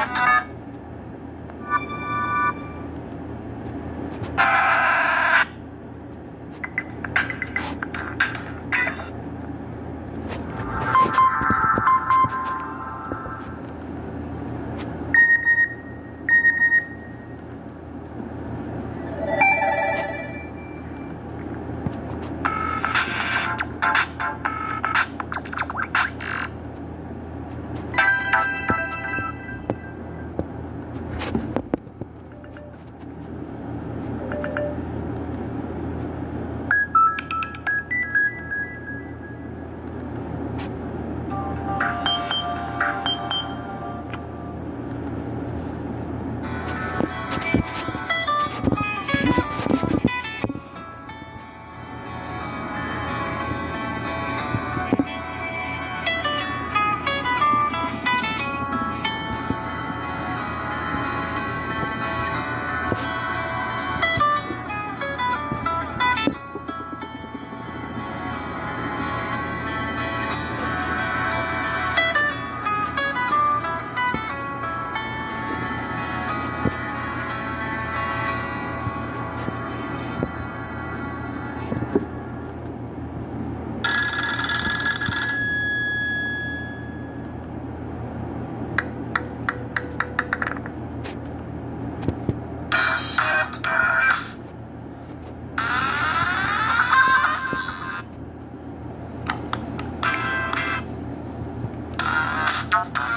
you 감사합니다.